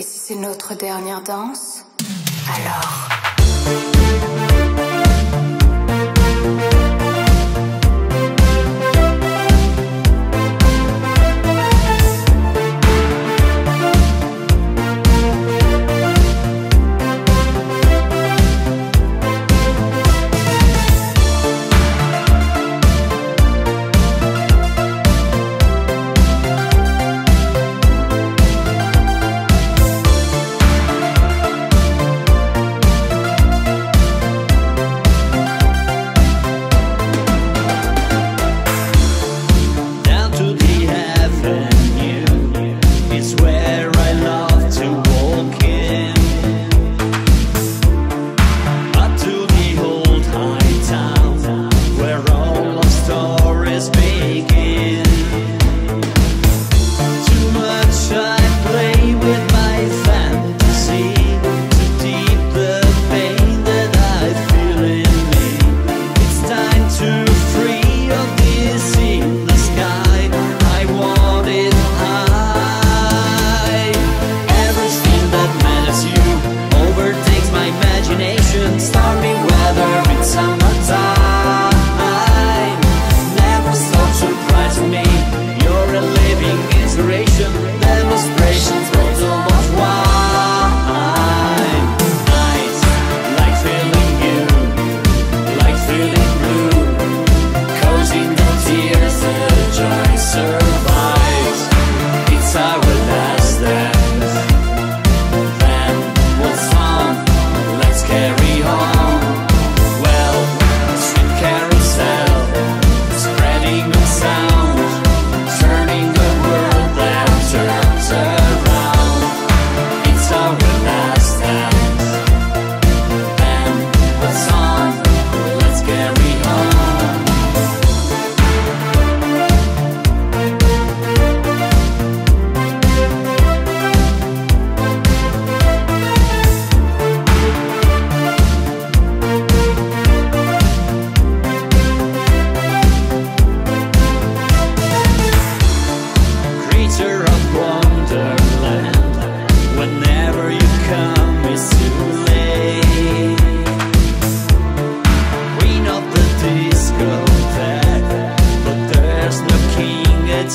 Et si c'est notre dernière danse Alors?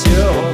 too.